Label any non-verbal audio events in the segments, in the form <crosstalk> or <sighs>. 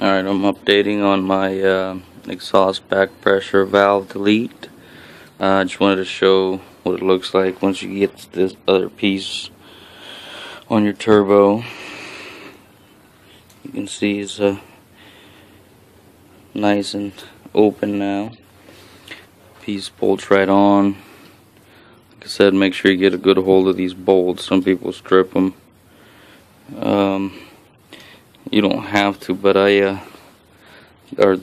Alright, I'm updating on my uh, exhaust back pressure valve delete. Uh, I uh, just wanted to show what it looks like once you get this other piece on your turbo. You can see it's uh, nice and open now. Piece bolts right on. Like I said, make sure you get a good hold of these bolts. Some people strip them. Um, you don't have to but I uh, or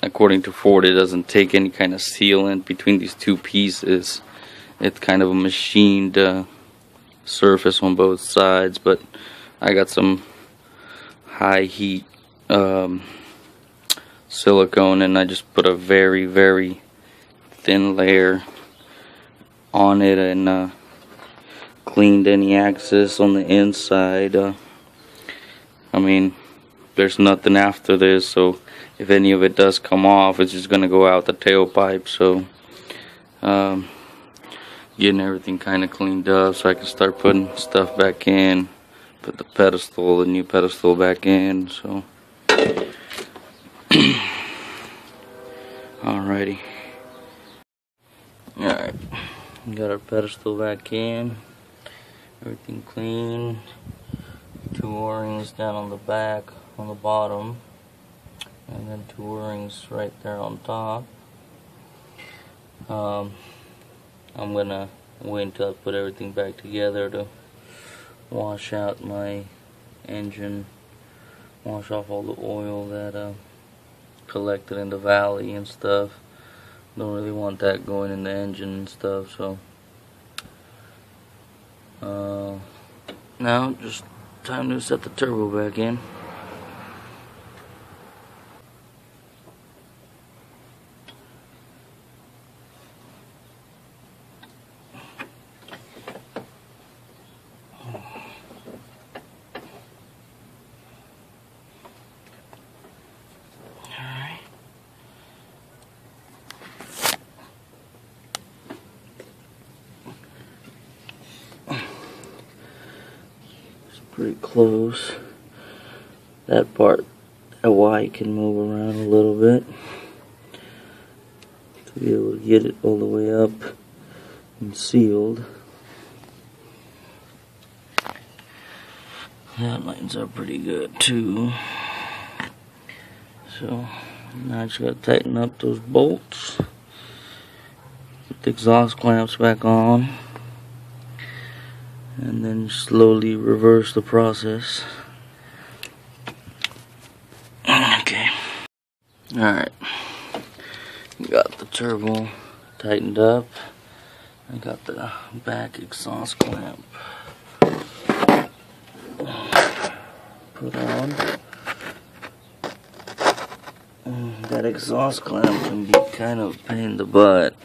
according to Ford it doesn't take any kind of sealant between these two pieces. It's kind of a machined uh, surface on both sides but I got some high heat um, silicone and I just put a very very thin layer on it and uh, cleaned any excess on the inside uh, I mean, there's nothing after this, so if any of it does come off, it's just going to go out the tailpipe. So, um, getting everything kind of cleaned up so I can start putting stuff back in. Put the pedestal, the new pedestal back in. So, <clears throat> alrighty. Alright, got our pedestal back in. Everything clean two o-rings down on the back on the bottom and then two o-rings right there on top. Um, I'm gonna wait until I put everything back together to wash out my engine wash off all the oil that uh, collected in the valley and stuff. Don't really want that going in the engine and stuff so uh, now just Time to set the turbo back in. Pretty close. That part, that Y can move around a little bit to be able to get it all the way up and sealed. That lines up pretty good too. So now I just gotta tighten up those bolts. Put the exhaust clamps back on and then slowly reverse the process. <clears throat> Okay. Alright. Got the turbo tightened up. I got the back exhaust clamp put on. Mm, that exhaust clamp can be kind of pain in the butt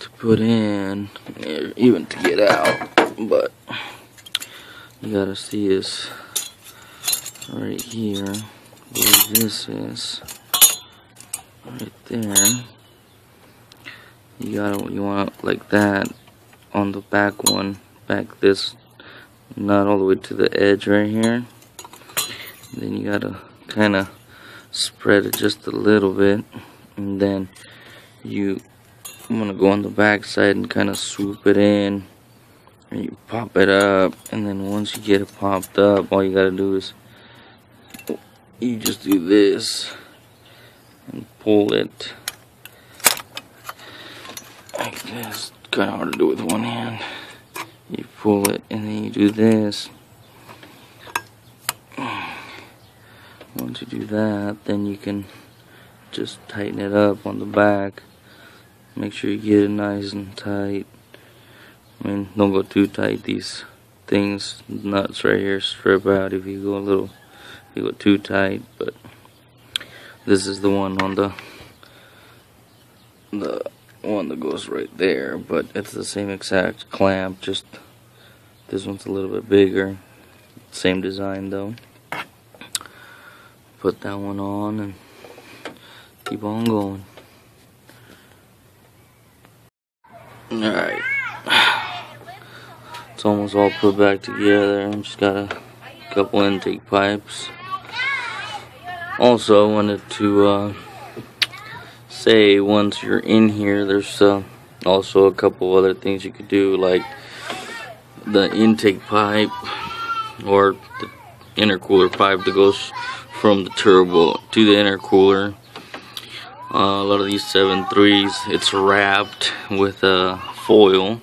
to put in, even to get out but you gotta see this right here where this is. Right there. You gotta you want like that on the back one back this not all the way to the edge right here. Then you gotta kind of spread it just a little bit and then you I'm gonna go on the back side and kind of swoop it in you pop it up and then once you get it popped up all you gotta do is you just do this and pull it. Like this kind of hard to do with one hand. You pull it and then you do this. Once you do that then you can just tighten it up on the back. Make sure you get it nice and tight I mean, don't go too tight. These things, nuts right here, strip out if you go a little, if you go too tight. But this is the one on the, the one that goes right there. But it's the same exact clamp, just this one's a little bit bigger. Same design though. Put that one on and keep on going. Alright. It's almost all put back together. I'm just got a couple intake pipes. also I wanted to uh, say once you're in here there's uh, also a couple other things you could do like the intake pipe or the intercooler pipe that goes from the turbo to the intercooler uh, a lot of these 7.3s it's wrapped with a foil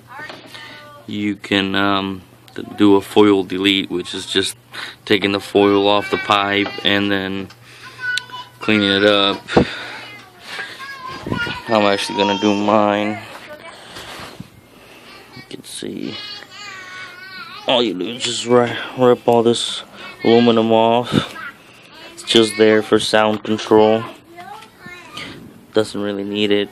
you can um, do a foil delete which is just taking the foil off the pipe and then cleaning it up. I'm actually gonna do mine. You can see all you do is just rip all this aluminum off. It's just there for sound control. Doesn't really need it.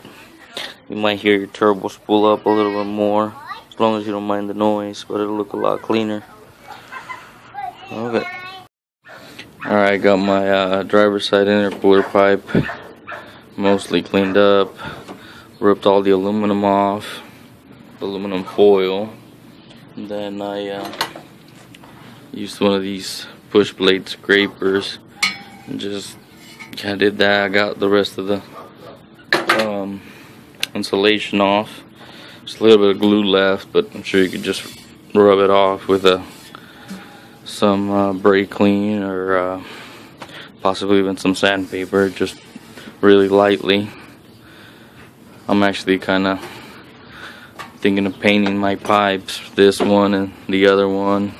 You might hear your turbo spool up a little bit more as long as you don't mind the noise but it'll look a lot cleaner. Okay. Alright got my uh, driver's side intercooler pipe mostly cleaned up ripped all the aluminum off aluminum foil. And then I uh, used one of these push blade scrapers and just kind of did that. I got the rest of the um, insulation off just a little bit of glue left but I'm sure you could just rub it off with a some uh, brake clean or uh, possibly even some sandpaper just really lightly. I'm actually kind of thinking of painting my pipes this one and the other one.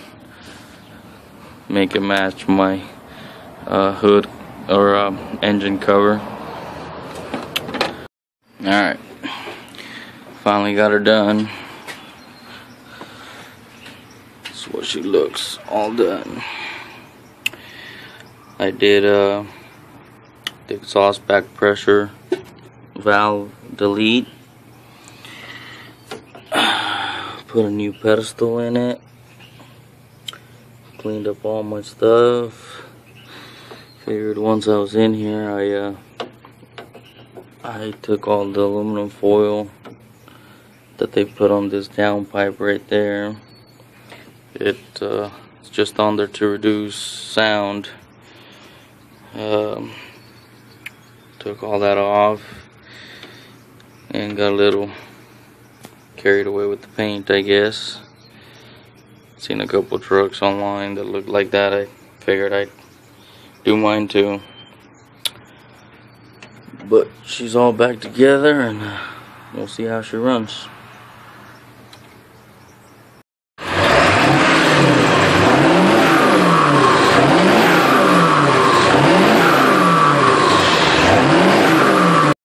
Make it match my uh, hood or uh, engine cover. Alright finally got her done. That's what she looks all done. I did uh, the exhaust back pressure valve delete. <sighs> Put a new pedestal in it. Cleaned up all my stuff. Figured once I was in here I uh, I took all the aluminum foil that they put on this downpipe right there. It uh, it's just on there to reduce sound. Um, took all that off and got a little carried away with the paint I guess. Seen a couple trucks online that looked like that. I figured I'd do mine too. But she's all back together and uh, we'll see how she runs